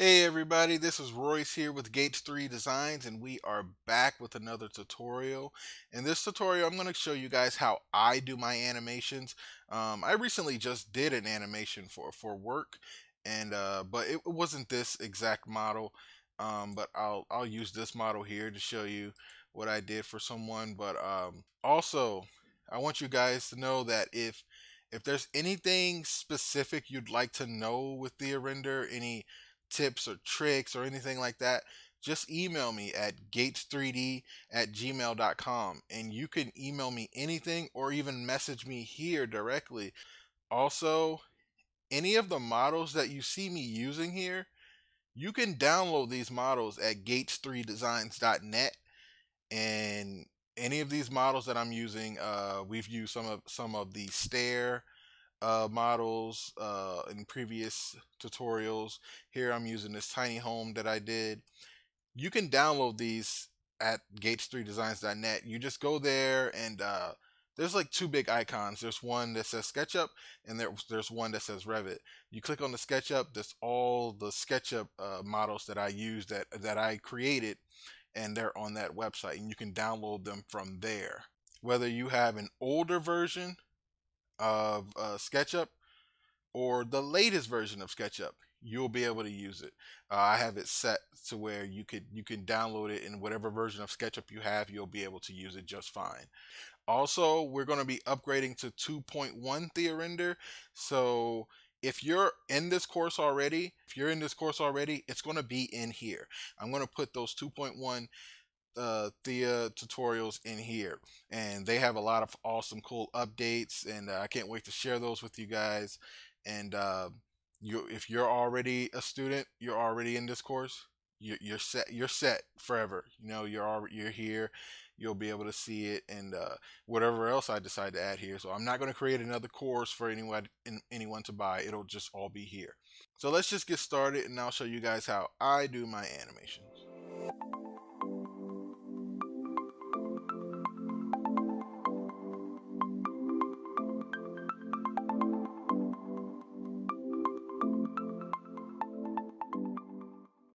Hey everybody, this is Royce here with Gates 3 Designs and we are back with another tutorial. In this tutorial I'm going to show you guys how I do my animations. Um, I recently just did an animation for, for work and uh, but it wasn't this exact model um, but I'll, I'll use this model here to show you what I did for someone but um, also I want you guys to know that if if there's anything specific you'd like to know with TheaRender, any tips or tricks or anything like that, just email me at gates3d at gmail.com and you can email me anything or even message me here directly. Also, any of the models that you see me using here, you can download these models at gates3designs.net and any of these models that I'm using, uh, we've used some of some of the stair uh, models uh, in previous tutorials. Here I'm using this tiny home that I did. You can download these at gates3designs.net. You just go there and uh, there's like two big icons. There's one that says SketchUp and there, there's one that says Revit. You click on the SketchUp, that's all the SketchUp uh, models that I use that, that I created and they're on that website and you can download them from there. Whether you have an older version of uh, SketchUp or the latest version of SketchUp, you'll be able to use it. Uh, I have it set to where you could you can download it in whatever version of SketchUp you have, you'll be able to use it just fine. Also, we're going to be upgrading to 2.1 TheaRender. So if you're in this course already, if you're in this course already, it's going to be in here. I'm going to put those 2.1 uh, Thea tutorials in here, and they have a lot of awesome, cool updates, and uh, I can't wait to share those with you guys. And uh, you, if you're already a student, you're already in this course. You're, you're set. You're set forever. You know, you're already, you're here. You'll be able to see it, and uh, whatever else I decide to add here. So I'm not going to create another course for anyone anyone to buy. It'll just all be here. So let's just get started, and I'll show you guys how I do my animations.